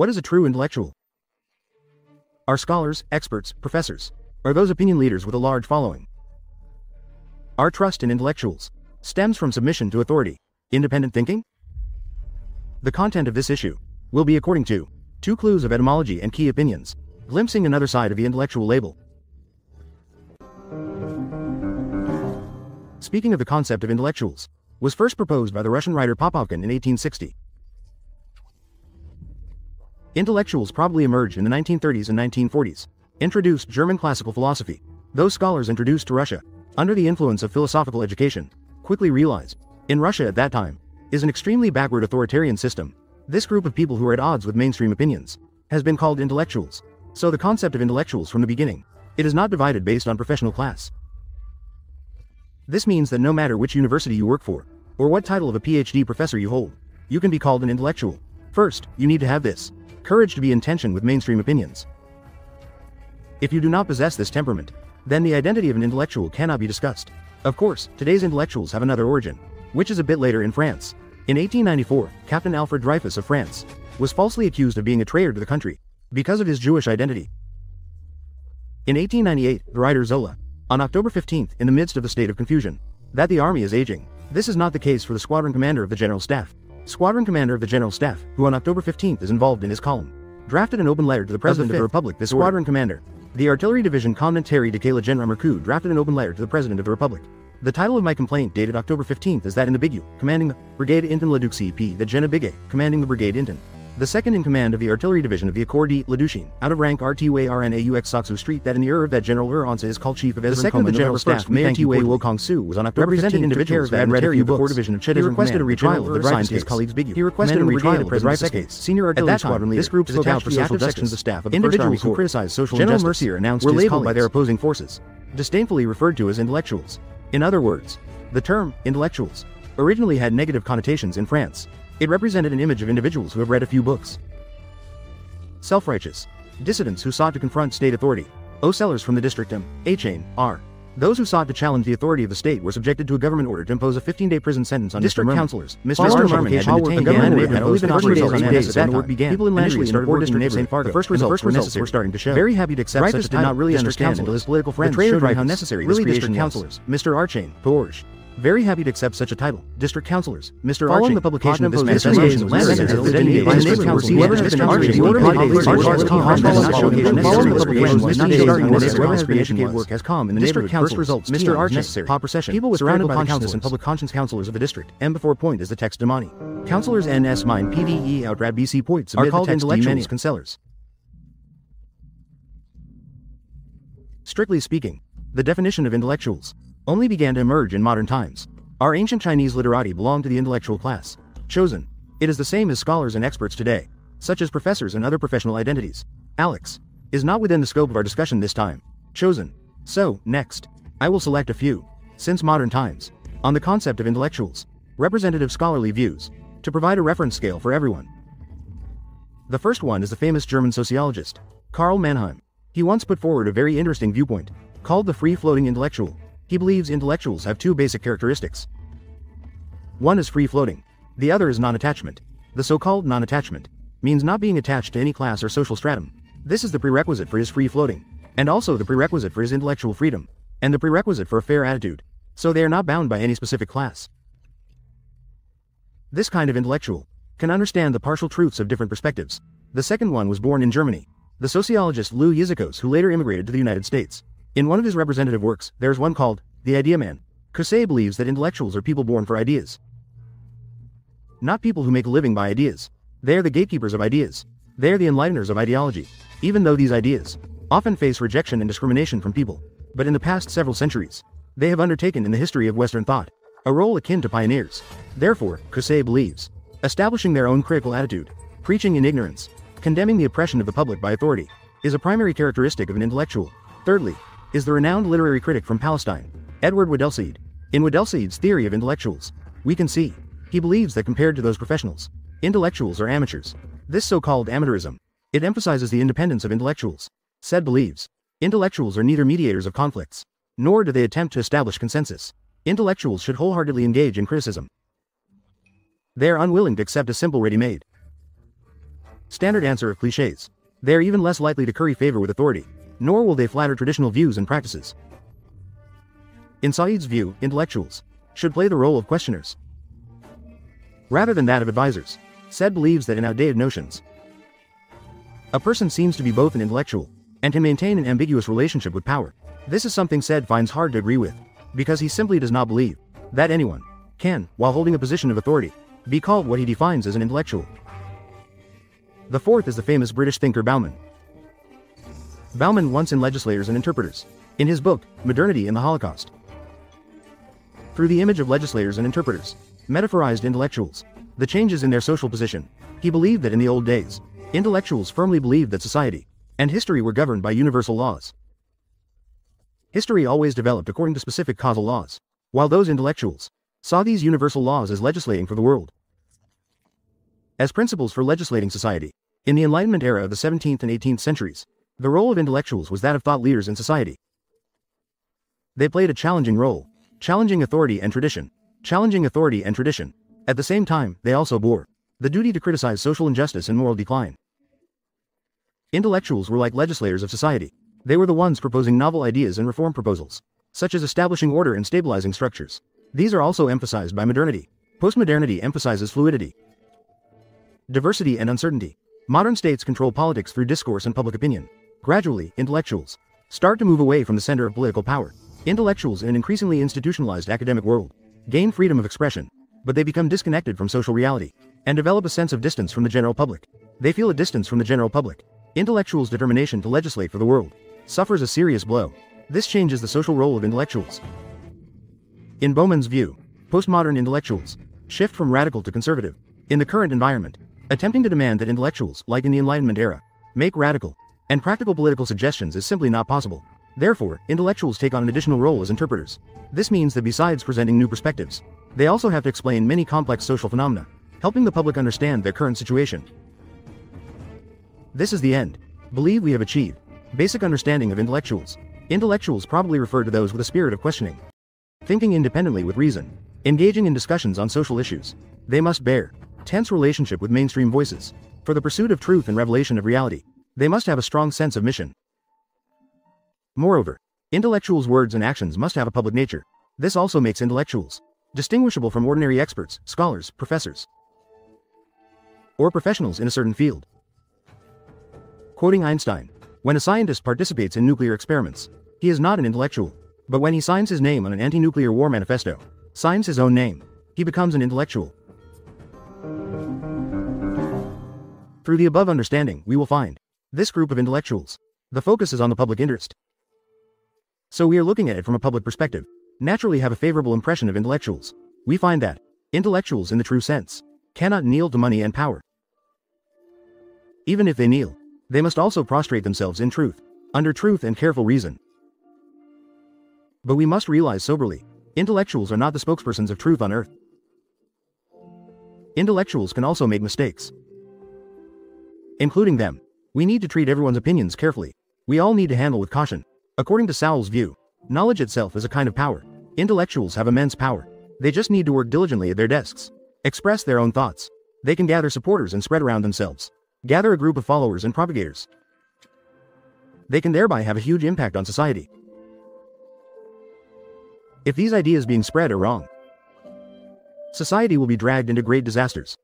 What is a true intellectual? Are scholars, experts, professors, Are those opinion leaders with a large following? Our trust in intellectuals stems from submission to authority, independent thinking? The content of this issue will be according to two clues of etymology and key opinions, glimpsing another side of the intellectual label. Speaking of the concept of intellectuals, was first proposed by the Russian writer Popovkin in 1860. Intellectuals probably emerged in the 1930s and 1940s, introduced German classical philosophy. Those scholars introduced to Russia, under the influence of philosophical education, quickly realized, in Russia at that time, is an extremely backward authoritarian system. This group of people who are at odds with mainstream opinions has been called intellectuals. So the concept of intellectuals from the beginning, it is not divided based on professional class. This means that no matter which university you work for, or what title of a PhD professor you hold, you can be called an intellectual. First, you need to have this courage to be in tension with mainstream opinions. If you do not possess this temperament, then the identity of an intellectual cannot be discussed. Of course, today's intellectuals have another origin, which is a bit later in France. In 1894, Captain Alfred Dreyfus of France was falsely accused of being a traitor to the country because of his Jewish identity. In 1898, the writer Zola, on October 15th, in the midst of the state of confusion, that the army is aging. This is not the case for the squadron commander of the General Staff. Squadron commander of the General Staff, who on October 15th is involved in his column, drafted an open letter to the President of the, Republic. This squadron commander, the Artillery Division Commandant Terry de Caila General Mercou drafted an open letter to the President of the Republic. The title of my complaint dated October 15th is that in the Bigu, commanding the Brigade Inten Leduc CP, the Jenna Bigay, commanding the Brigade Inten. The second in command of the artillery division of the Accordi Ladushin, out of rank RTWA RNAUX Saksu Street that in the Ur of that General Ur Onsa is called Chief of the second of the General Staff Mayor Tiwei Wokong Su was on October representing individuals that read a few books. Division of he requested a retrial of the Dreyfus his colleagues Bigu. He requested a retrial of the Dreyfus case. Senior artillery squadron leader. This group spoke out for social sections of the staff of individuals who criticized social General Mercier announced were labeled by their opposing forces, disdainfully referred to as intellectuals. In other words, the term intellectuals originally had negative connotations in France. It represented an image of individuals who have read a few books, self-righteous, dissidents who sought to confront state authority, O sellers from the district M, A chain, R. Those who sought to challenge the authority of the state were subjected to a government order to impose a 15-day prison sentence on district councilors. Mr. Merman had been detained and the had only been on days on days that work began. People in Landry started working in St. Fargo. The first results were necessary. were starting to show. Very happy to accept Dreyfus such did not really understand until his political friends showed him how necessary really district councilors, Mr. Archain, Porge, very happy to accept such a title. District Councilors, Mr. Following the publication of this manifestation, the District Council, whoever has been Archie, the order of work has come in the District Council results, Mr. Necessary, pop procession, people with surrounded by the councils and public conscience councilors of the district, and before point is the text demani. Councilors NS mine PDE outrad BC points are called intellectuals consellers. Strictly speaking, the definition of intellectuals only began to emerge in modern times. Our ancient Chinese literati belonged to the intellectual class, chosen. It is the same as scholars and experts today, such as professors and other professional identities. Alex is not within the scope of our discussion this time. Chosen. So, next, I will select a few, since modern times, on the concept of intellectuals, representative scholarly views, to provide a reference scale for everyone. The first one is the famous German sociologist, Karl Mannheim. He once put forward a very interesting viewpoint, called the free-floating intellectual. He believes intellectuals have two basic characteristics. One is free-floating. The other is non-attachment. The so-called non-attachment means not being attached to any class or social stratum. This is the prerequisite for his free-floating, and also the prerequisite for his intellectual freedom, and the prerequisite for a fair attitude. So they are not bound by any specific class. This kind of intellectual can understand the partial truths of different perspectives. The second one was born in Germany. The sociologist Lewis Coser who later immigrated to the United States. In one of his representative works, there is one called The Idea Man. Coser believes that intellectuals are people born for ideas. Not people who make a living by ideas. They are the gatekeepers of ideas. They are the enlighteners of ideology. Even though these ideas often face rejection and discrimination from people, but in the past several centuries, they have undertaken in the history of Western thought a role akin to pioneers. Therefore, Coser believes, establishing their own critical attitude, preaching in ignorance, condemning the oppression of the public by authority, is a primary characteristic of an intellectual. Thirdly, is the renowned literary critic from Palestine, Edward Wadie Said. In Wadie Said's theory of intellectuals, we can see, he believes that compared to those professionals, intellectuals are amateurs. This so-called amateurism, it emphasizes the independence of intellectuals. Said believes, intellectuals are neither mediators of conflicts, nor do they attempt to establish consensus. Intellectuals should wholeheartedly engage in criticism. They are unwilling to accept a simple ready-made Standard answer of cliches. They are even less likely to curry favor with authority, nor will they flatter traditional views and practices. In Said's view, intellectuals should play the role of questioners rather than that of advisors. Said believes that in outdated notions, a person seems to be both an intellectual and can maintain an ambiguous relationship with power. This is something Said finds hard to agree with, because he simply does not believe that anyone can, while holding a position of authority, be called what he defines as an intellectual. The fourth is the famous British thinker Bauman. Bauman once in Legislators and Interpreters, in his book, Modernity in the Holocaust. Through the image of legislators and interpreters, metaphorized intellectuals, the changes in their social position, he believed that in the old days, intellectuals firmly believed that society and history were governed by universal laws. History always developed according to specific causal laws, while those intellectuals saw these universal laws as legislating for the world. As principles for legislating society, in the Enlightenment era of the 17th and 18th centuries, the role of intellectuals was that of thought leaders in society. They played a challenging role, challenging authority and tradition, challenging authority and tradition. At the same time, they also bore the duty to criticize social injustice and moral decline. Intellectuals were like legislators of society. They were the ones proposing novel ideas and reform proposals, such as establishing order and stabilizing structures. These are also emphasized by modernity. Postmodernity emphasizes fluidity, diversity and uncertainty. Modern states control politics through discourse and public opinion. Gradually, intellectuals start to move away from the center of political power. Intellectuals in an increasingly institutionalized academic world gain freedom of expression, but they become disconnected from social reality and develop a sense of distance from the general public. They feel a distance from the general public. Intellectuals' determination to legislate for the world suffers a serious blow. This changes the social role of intellectuals. In Bauman's view, postmodern intellectuals shift from radical to conservative. In the current environment, attempting to demand that intellectuals, like in the Enlightenment era, make radical and practical political suggestions is simply not possible. Therefore, intellectuals take on an additional role as interpreters. This means that besides presenting new perspectives, they also have to explain many complex social phenomena, helping the public understand their current situation. This is the end. Believe we have achieved basic understanding of intellectuals. Intellectuals probably refer to those with a spirit of questioning, thinking independently with reason, engaging in discussions on social issues. They must bear tense relationship with mainstream voices. For the pursuit of truth and revelation of reality, they must have a strong sense of mission. Moreover, intellectuals' words and actions must have a public nature. This also makes intellectuals distinguishable from ordinary experts, scholars, professors, or professionals in a certain field. Quoting Einstein, when a scientist participates in nuclear experiments, he is not an intellectual, but when he signs his name on an anti-nuclear war manifesto, signs his own name, he becomes an intellectual. Through the above understanding, we will find this group of intellectuals. The focus is on the public interest. So we are looking at it from a public perspective. Naturally have a favorable impression of intellectuals. We find that intellectuals in the true sense cannot kneel to money and power. Even if they kneel, they must also prostrate themselves in truth, under truth and careful reason. But we must realize soberly, intellectuals are not the spokespersons of truth on earth. Intellectuals can also make mistakes. Including them. We need to treat everyone's opinions carefully. We all need to handle with caution. According to Sowell's view, knowledge itself is a kind of power. Intellectuals have immense power. They just need to work diligently at their desks. Express their own thoughts. They can gather supporters and spread around themselves. Gather a group of followers and propagators. They can thereby have a huge impact on society. If these ideas being spread are wrong, society will be dragged into great disasters.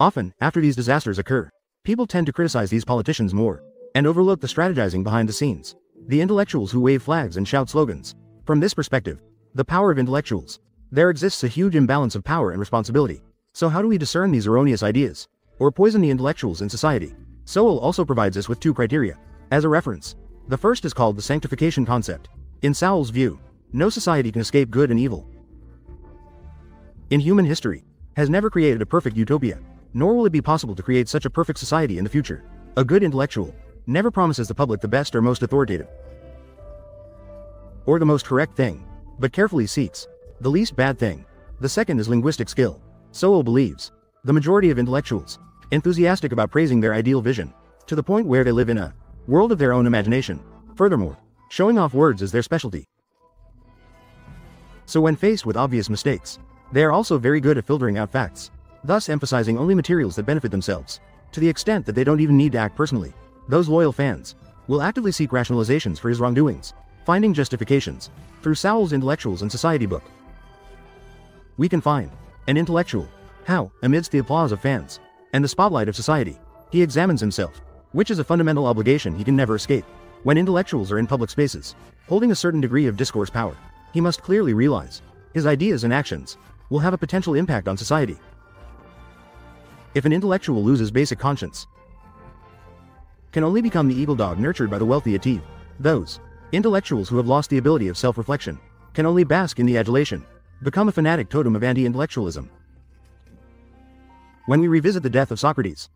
Often, after these disasters occur, people tend to criticize these politicians more and overlook the strategizing behind the scenes. The intellectuals who wave flags and shout slogans. From this perspective, the power of intellectuals. There exists a huge imbalance of power and responsibility. So how do we discern these erroneous ideas? Or poison the intellectuals in society? Sowell also provides us with two criteria. As a reference, the first is called the sanctification concept. In Sowell's view, no society can escape good and evil. In human history, has never created a perfect utopia, nor will it be possible to create such a perfect society in the future. A good intellectual, never promises the public the best or most authoritative or the most correct thing, but carefully seeks the least bad thing. The second is linguistic skill. Sowell believes the majority of intellectuals enthusiastic about praising their ideal vision to the point where they live in a world of their own imagination. Furthermore, showing off words is their specialty. So when faced with obvious mistakes, they are also very good at filtering out facts, thus emphasizing only materials that benefit themselves. to the extent that they don't even need to act personally. Those loyal fans will actively seek rationalizations for his wrongdoings, finding justifications through Sowell's Intellectuals and Society book. We can find an intellectual how, amidst the applause of fans and the spotlight of society, he examines himself, which is a fundamental obligation he can never escape. When intellectuals are in public spaces, holding a certain degree of discourse power, he must clearly realize his ideas and actions will have a potential impact on society. If an intellectual loses basic conscience, can only become the evil dog nurtured by the wealthy ative. Those intellectuals who have lost the ability of self-reflection can only bask in the adulation, become a fanatic totem of anti-intellectualism. When we revisit the death of Socrates,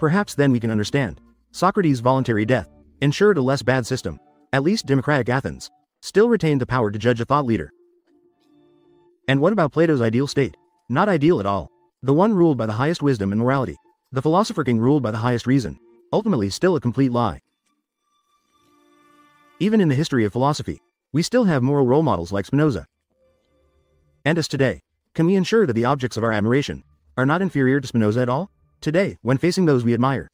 perhaps then we can understand Socrates' voluntary death ensured a less bad system. At least democratic Athens still retained the power to judge a thought leader. And what about Plato's ideal state? Not ideal at all. The one ruled by the highest wisdom and morality. The philosopher king ruled by the highest reason. Ultimately still a complete lie. Even in the history of philosophy, we still have moral role models like Spinoza. And as today, can we ensure that the objects of our admiration are not inferior to Spinoza at all? Today, when facing those we admire.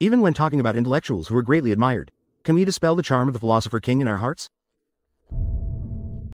Even when talking about intellectuals who are greatly admired, can we dispel the charm of the philosopher king in our hearts?